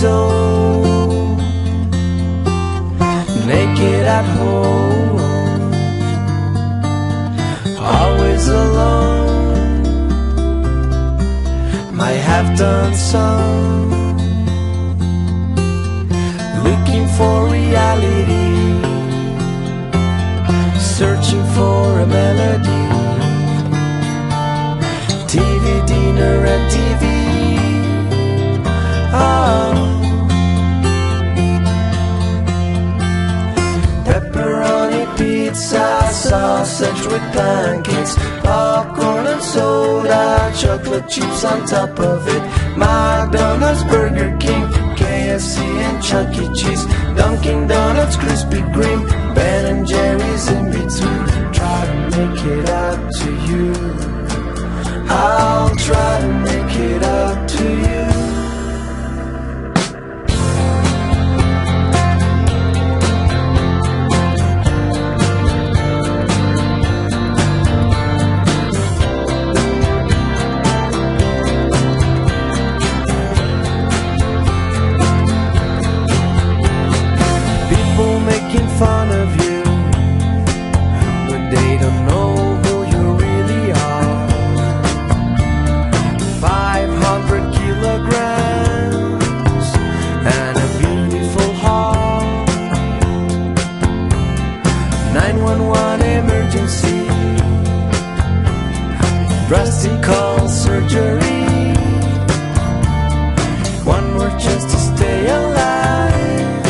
years old, naked at home, always alone. My half ton son, looking for reality, searching for a melody. TV dinner and TV. Sausage with pancakes, popcorn and soda, chocolate chips on top of it. McDonald's, Burger King, KFC and Chuck E. Cheese, Dunkin' Donuts, Krispy Kreme, Ben and Jerry's in between. Try to make it up to you. I'll try to make it up to you. 911 emergency, drastic call surgery. One more chance to stay alive.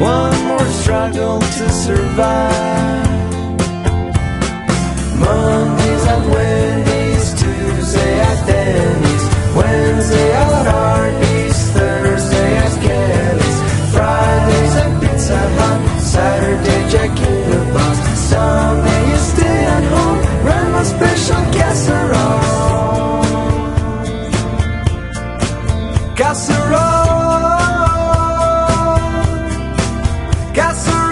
One more struggle to survive. Mondays at Wendy's, Tuesday at Denny's, Wednesday at Arby's, Thursday at Kelly's, Fridays at Pizza Hut, Saturday Jack Casserole. Casserole,